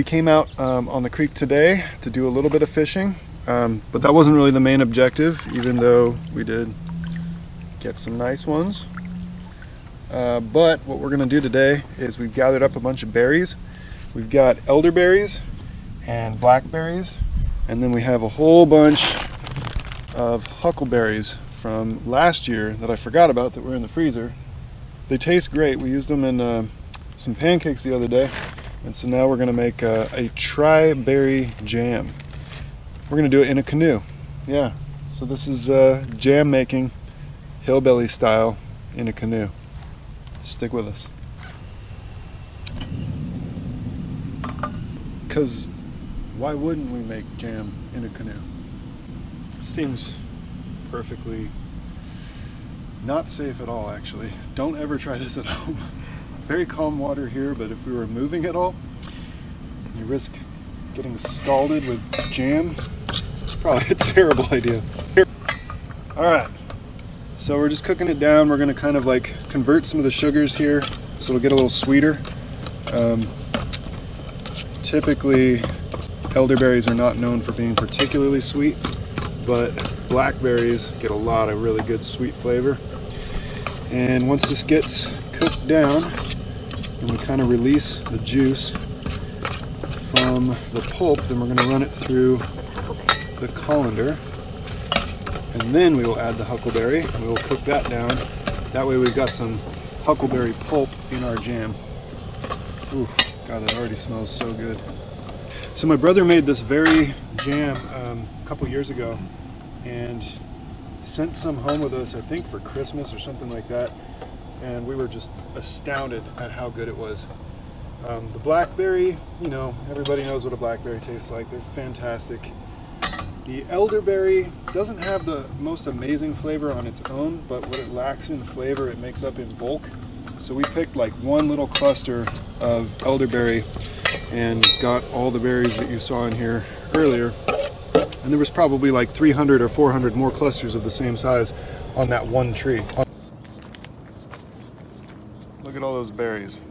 we came out um, on the creek today to do a little bit of fishing, um, but that wasn't really the main objective, even though we did get some nice ones. Uh, but what we're going to do today is we've gathered up a bunch of berries. We've got elderberries and blackberries, and then we have a whole bunch of huckleberries from last year that I forgot about that were in the freezer. They taste great. We used them in uh, some pancakes the other day, and so now we're going to make uh, a tri-berry jam. We're going to do it in a canoe. Yeah, so this is uh, jam making, hillbilly style, in a canoe. Stick with us. Because why wouldn't we make jam in a canoe? It seems perfectly not safe at all, actually. Don't ever try this at home. Very calm water here, but if we were moving at all, you risk getting scalded with jam. It's Probably a terrible idea. All right, so we're just cooking it down. We're gonna kind of like convert some of the sugars here so it'll get a little sweeter. Um, typically, elderberries are not known for being particularly sweet, but blackberries get a lot of really good sweet flavor. And once this gets cooked down, and we kind of release the juice from the pulp, then we're going to run it through the colander. And then we will add the huckleberry, we will cook that down. That way we've got some huckleberry pulp in our jam. Ooh, God, that already smells so good. So my brother made this very jam um, a couple years ago, and sent some home with us, I think for Christmas or something like that. And we were just astounded at how good it was. Um, the blackberry, you know, everybody knows what a blackberry tastes like. They're fantastic. The elderberry doesn't have the most amazing flavor on its own, but what it lacks in flavor, it makes up in bulk. So we picked like one little cluster of elderberry and got all the berries that you saw in here earlier and there was probably like 300 or 400 more clusters of the same size on that one tree. Those berries.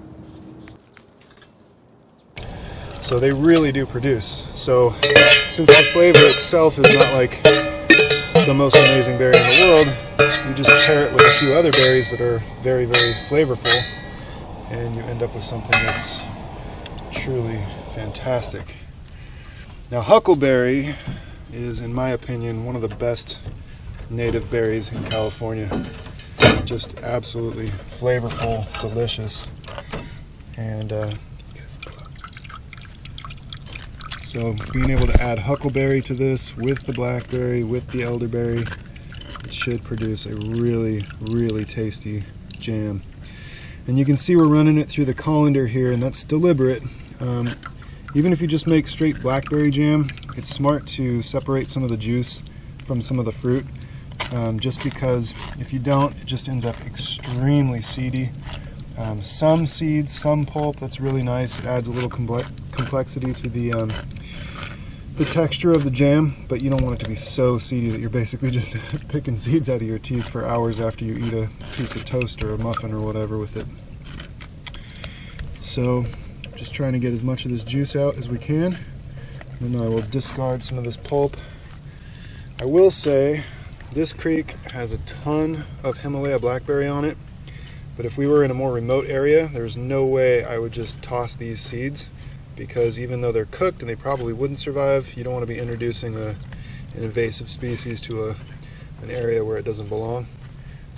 So they really do produce. So since the flavor itself is not like the most amazing berry in the world, you just pair it with a few other berries that are very, very flavorful, and you end up with something that's truly fantastic. Now, huckleberry is, in my opinion, one of the best native berries in California. Just absolutely flavorful, delicious, and uh, so being able to add huckleberry to this with the blackberry, with the elderberry, it should produce a really, really tasty jam. And you can see we're running it through the colander here, and that's deliberate. Um, even if you just make straight blackberry jam, it's smart to separate some of the juice from some of the fruit, um, just because if you don't, it just ends up extremely seedy. Um, some seeds, some pulp, that's really nice. It adds a little complexity to the um, the texture of the jam, but you don't want it to be so seedy that you're basically just picking seeds out of your teeth for hours after you eat a piece of toast or a muffin or whatever with it. So just trying to get as much of this juice out as we can. Then I will discard some of this pulp. I will say this creek has a ton of Himalaya blackberry on it, but if we were in a more remote area, there's no way I would just toss these seeds because even though they're cooked and they probably wouldn't survive, you don't want to be introducing a, an invasive species to a, an area where it doesn't belong.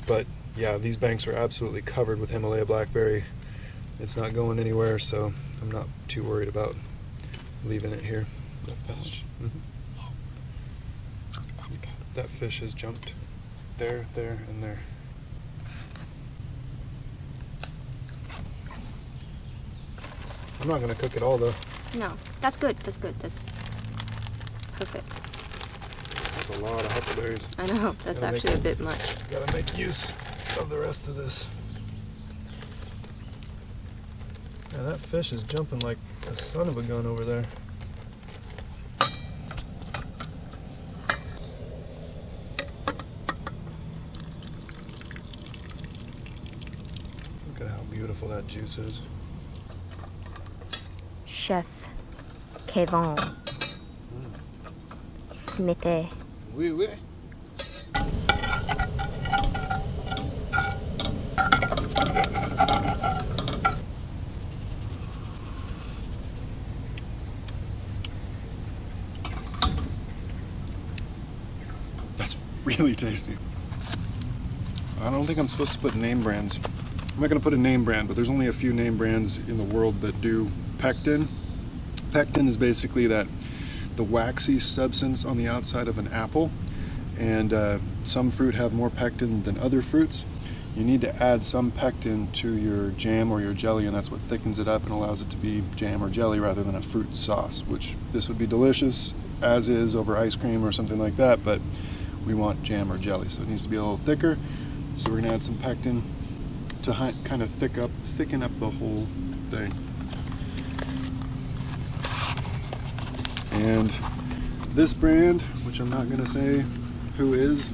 But yeah, these banks are absolutely covered with Himalaya blackberry. It's not going anywhere, so I'm not too worried about leaving it here. Mm -hmm. That's good. That fish has jumped there, there, and there. I'm not going to cook it all though. No, that's good. That's good. That's perfect. That's a lot of huckleberries. I know. That's gotta actually a bit much. Gotta make use of the rest of this. Yeah, that fish is jumping like a son of a gun over there. That juice is. Chef Kevon. Smithy. Oui, oui. That's really tasty. I don't think I'm supposed to put name brands. I'm not going to put a name brand, but there's only a few name brands in the world that do pectin. Pectin is basically that the waxy substance on the outside of an apple, and uh, some fruit have more pectin than other fruits. You need to add some pectin to your jam or your jelly, and that's what thickens it up and allows it to be jam or jelly rather than a fruit sauce, which this would be delicious as is over ice cream or something like that, but we want jam or jelly, so it needs to be a little thicker. So we're gonna add some pectin to kind of thick up, thicken up the whole thing. And this brand, which I'm not gonna say who is,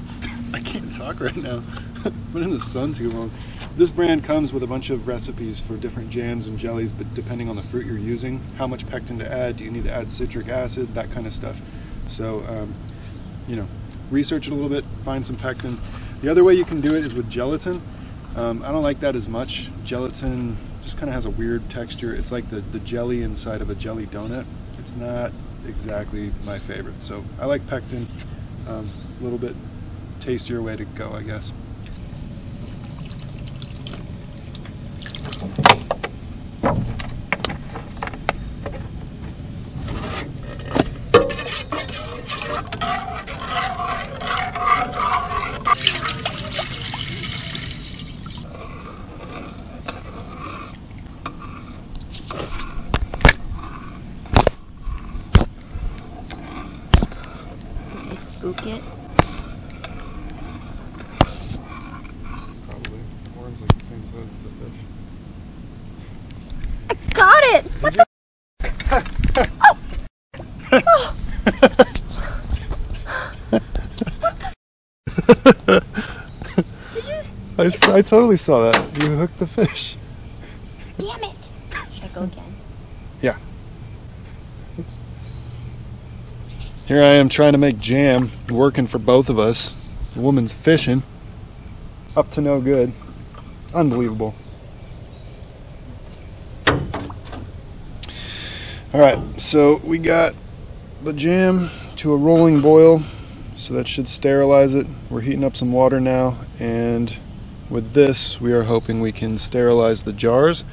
I can't talk right now. I've been in the sun too long. This brand comes with a bunch of recipes for different jams and jellies, but depending on the fruit you're using, how much pectin to add, do you need to add citric acid, that kind of stuff. So, um, you know, research it a little bit, find some pectin. The other way you can do it is with gelatin. Um, I don't like that as much. Gelatin just kind of has a weird texture. It's like the, the jelly inside of a jelly donut. It's not exactly my favorite. So I like pectin. Um, a little bit tastier way to go, I guess. Spook it? Probably. Worm's like the same size as the fish. I got it! What the? Did you? I, s- I totally saw that. You hooked the fish. Damn it! Should I go again? Yeah. Here I am trying to make jam, working for both of us. The woman's fishing. Up to no good. Unbelievable. Alright, so we got the jam to a rolling boil, so that should sterilize it. We're heating up some water now, and with this, we are hoping we can sterilize the jars.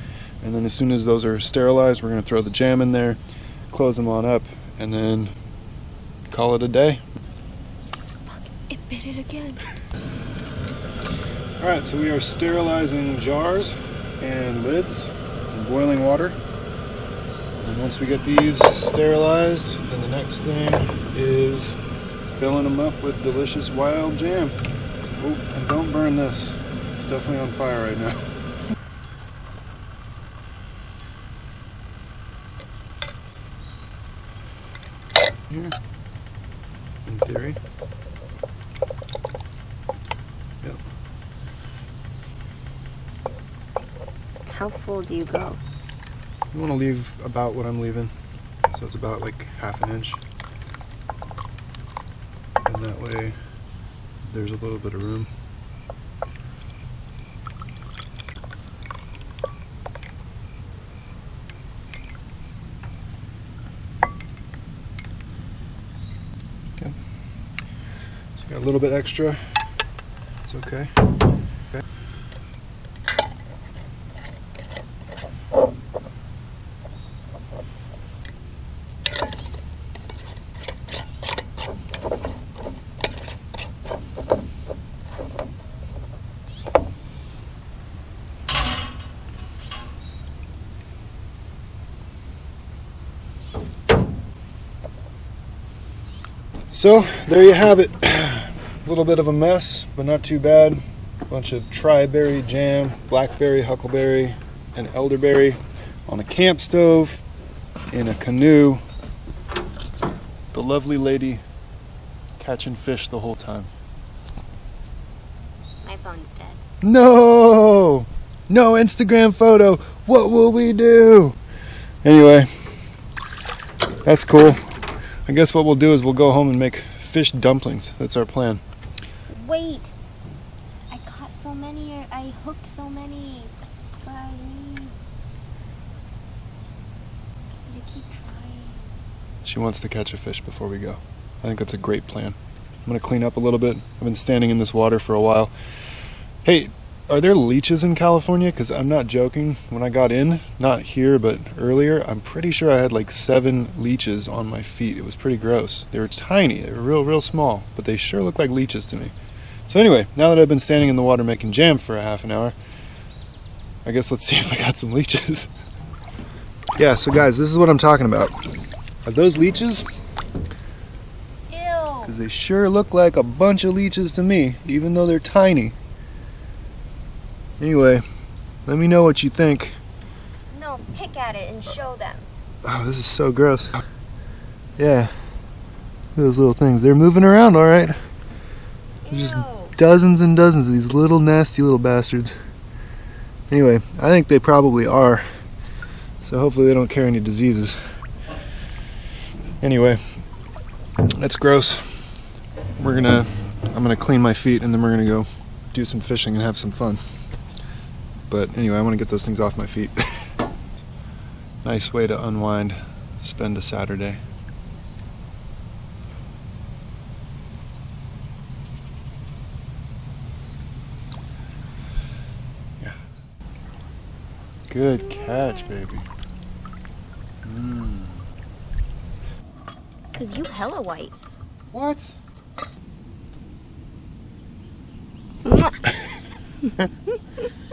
And then as soon as those are sterilized, we're going to throw the jam in there, close them on up, and then call it a day. It bit it again. All right, so we are sterilizing jars and lids in boiling water. And once we get these sterilized, then the next thing is filling them up with delicious wild jam. Oh, and don't burn this. It's definitely on fire right now. Here, in theory. Yep. How full do you go? You want to leave about what I'm leaving, so it's about like half an inch. And that way, there's a little bit of room. Okay. So you got a little bit extra. It's okay. Okay. So there you have it. A little bit of a mess, but not too bad. Bunch of tri-berry jam, blackberry, huckleberry, and elderberry on a camp stove in a canoe. The lovely lady catching fish the whole time. My phone's dead. No! No Instagram photo. What will we do? Anyway, That's cool. I guess what we'll do is we'll go home and make fish dumplings. That's our plan. Wait. I caught so many, I hooked so many. But I need you keep trying. She wants to catch a fish before we go. I think that's a great plan. I'm gonna clean up a little bit. I've been standing in this water for a while. Hey, are there leeches in California? Because I'm not joking. When I got in, not here, but earlier, I'm pretty sure I had like seven leeches on my feet. It was pretty gross. They were tiny, they were real, real small, but they sure looked like leeches to me. So, anyway, now that I've been standing in the water making jam for a half an hour, I guess let's see if I got some leeches. yeah, so guys, this is what I'm talking about. Are those leeches? Ew. Because they sure look like a bunch of leeches to me, even though they're tiny. Anyway, let me know what you think. No, pick at it and show them. Oh, this is so gross. Yeah. Those little things. They're moving around, alright. Ew. Just dozens and dozens of these little nasty little bastards. Anyway, I think they probably are. So hopefully they don't carry any diseases. Anyway, that's gross. We're gonna, I'm gonna clean my feet and then we're gonna go do some fishing and have some fun. But anyway, I wanna get those things off my feet. nice way to unwind, spend a Saturday. Good catch, baby. Mm. Cause you hella white. What?